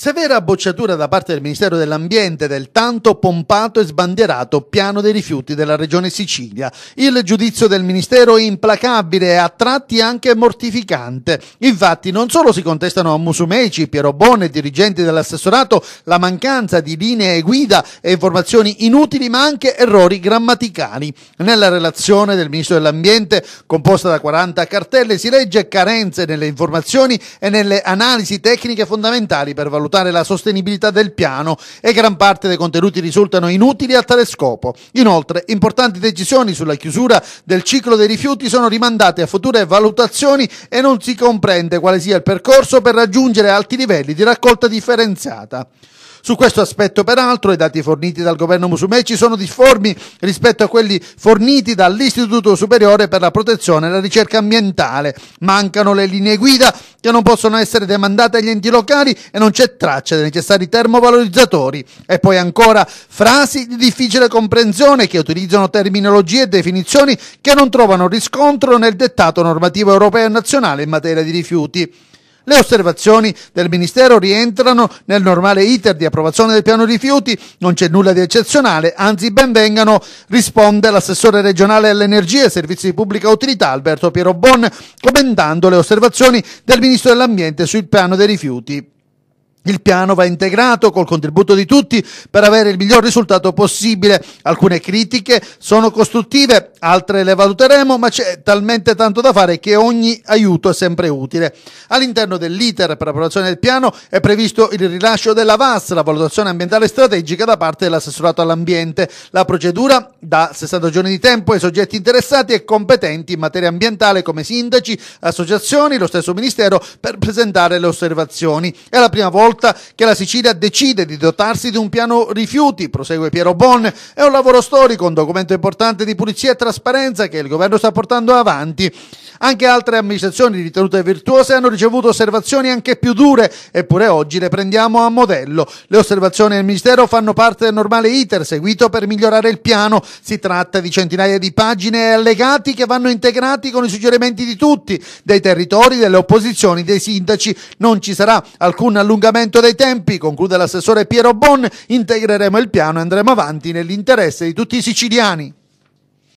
Severa bocciatura da parte del Ministero dell'Ambiente del tanto pompato e sbandierato piano dei rifiuti della Regione Sicilia. Il giudizio del Ministero è implacabile e a tratti anche mortificante. Infatti non solo si contestano a Musumeci, Piero Bonne e dirigenti dell'assessorato la mancanza di linee guida e informazioni inutili ma anche errori grammaticali. Nella relazione del Ministro dell'Ambiente, composta da 40 cartelle, si legge carenze nelle informazioni e nelle analisi tecniche fondamentali per valutare valutare la sostenibilità del piano e gran parte dei contenuti risultano inutili a tale scopo. Inoltre, importanti decisioni sulla chiusura del ciclo dei rifiuti sono rimandate a future valutazioni e non si comprende quale sia il percorso per raggiungere alti livelli di raccolta differenziata. Su questo aspetto, peraltro, i dati forniti dal governo Musumeci sono difformi rispetto a quelli forniti dall'Istituto Superiore per la Protezione e la Ricerca Ambientale. Mancano le linee guida che non possono essere demandate agli enti locali e non c'è traccia dei necessari termovalorizzatori. E poi ancora frasi di difficile comprensione che utilizzano terminologie e definizioni che non trovano riscontro nel dettato normativo europeo e nazionale in materia di rifiuti. Le osservazioni del Ministero rientrano nel normale iter di approvazione del piano rifiuti, non c'è nulla di eccezionale, anzi benvengano, risponde l'assessore regionale all'energia e servizi di pubblica utilità Alberto Piero Bon, commentando le osservazioni del Ministro dell'Ambiente sul piano dei rifiuti. Il piano va integrato col contributo di tutti per avere il miglior risultato possibile. Alcune critiche sono costruttive, altre le valuteremo, ma c'è talmente tanto da fare che ogni aiuto è sempre utile. All'interno dell'iter per l'approvazione del piano è previsto il rilascio della VAS, la valutazione ambientale strategica da parte dell'assessorato all'ambiente. La procedura dà 60 giorni di tempo ai soggetti interessati e competenti in materia ambientale come sindaci, associazioni, lo stesso Ministero per presentare le osservazioni. È la prima volta volta che la Sicilia decide di dotarsi di un piano rifiuti, prosegue Piero Bon, è un lavoro storico, un documento importante di pulizia e trasparenza che il governo sta portando avanti. Anche altre amministrazioni ritenute virtuose hanno ricevuto osservazioni anche più dure, eppure oggi le prendiamo a modello. Le osservazioni del Ministero fanno parte del normale iter seguito per migliorare il piano. Si tratta di centinaia di pagine e allegati che vanno integrati con i suggerimenti di tutti, dei territori, delle opposizioni, dei sindaci. Non ci sarà alcun allungamento allungamento dei tempi, conclude l'assessore Piero Bon, integreremo il piano e andremo avanti nell'interesse di tutti i siciliani.